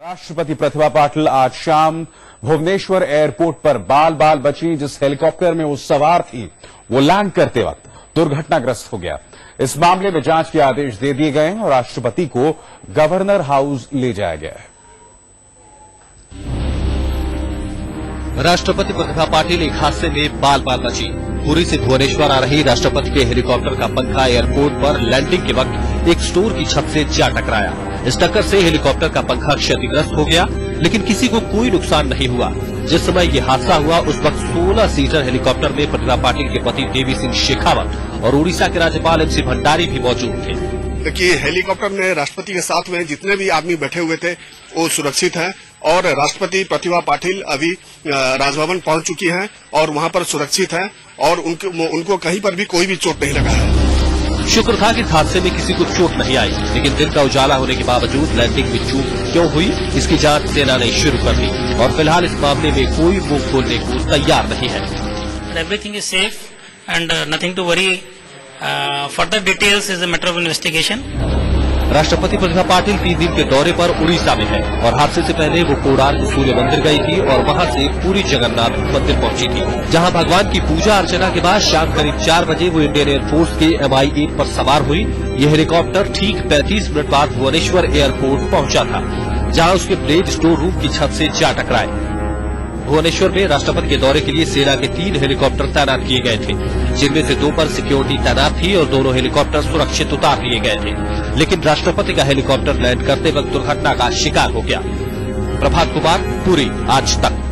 राष्ट्रपति प्रतिभा पाटिल आज शाम भुवनेश्वर एयरपोर्ट पर बाल बाल बची, जिस हेलीकॉप्टर में वो सवार थी, वो लैंड करते वक्त दुर्घटनाग्रस्त हो गया। इस मामले में जाँच के आदेश दे दिए गए हैं और राष्ट्रपति को गवर्नर हाउस ले जाया गया है। राष्ट्रपति प्रतिभा पाटिल एक हादसे में बाल बाल बची। पुरी से भुवनेश्वर आ रही राष्ट्रपति के हेलीकॉप्टर का पंखा एयरपोर्ट पर लैंडिंग के वक्त एक स्टोर की छत से जा टकराया। इस टक्कर से हेलीकॉप्टर का पंखा क्षतिग्रस्त हो गया, लेकिन किसी को कोई नुकसान नहीं हुआ। जिस समय ये हादसा हुआ, उस वक्त 16 सीटर हेलीकॉप्टर में प्रतिभा पाटिल के पति देवी सिंह शेखावत और उड़ीसा के राज्यपाल एमसी भंडारी भी मौजूद थे। देखिए, हेलीकॉप्टर में राष्ट्रपति के साथ में जितने भी आदमी बैठे हुए थे, वो सुरक्षित हैं। और राष्ट्रपति प्रतिभा पाटिल अभी राजभवन पहुँच चुकी हैं और वहाँ पर सुरक्षित हैं और उनको उनको कहीं पर भी कोई भी चोट नहीं लगा है। शुक्र था कि इस हादसे में किसी को चोट नहीं आई लेकिन दिन का उजाला होने के बावजूद लैंडिंग में चूक क्यों हुई इसकी जाँच सेना ने शुरू कर दी और फ़िलहाल इस मामले में कोई मुँह खोलने को तैयार नहीं है। Everything is safe and nothing to worry further details is a matter of investigation. राष्ट्रपति प्रतिभा पाटिल तीन दिन के दौरे पर उड़ीसा में है और हादसे से पहले वो कोणार्क सूर्य मंदिर गई थी और वहाँ से पूरी जगन्नाथ मंदिर पहुँची थी, जहाँ भगवान की पूजा अर्चना के बाद शाम करीब चार बजे वो इंडियन एयरफोर्स के एम आई एट पर सवार हुई। ये हेलीकॉप्टर ठीक 35 मिनट बाद भुवनेश्वर एयरपोर्ट पहुँचा था, जहाँ उसके ब्लेड स्टोर रूम की छत ऐसी जा टकराए। भुवनेश्वर में राष्ट्रपति के दौरे के लिए सेना के तीन हेलीकॉप्टर तैनात किए गए थे, जिनमें से दो पर सिक्योरिटी तैनात थी और दोनों हेलीकॉप्टर सुरक्षित उतार लिए गए थे। लेकिन राष्ट्रपति का हेलीकॉप्टर लैंड करते वक्त दुर्घटना का शिकार हो गया। प्रभात कुमार, पूरी, आज तक।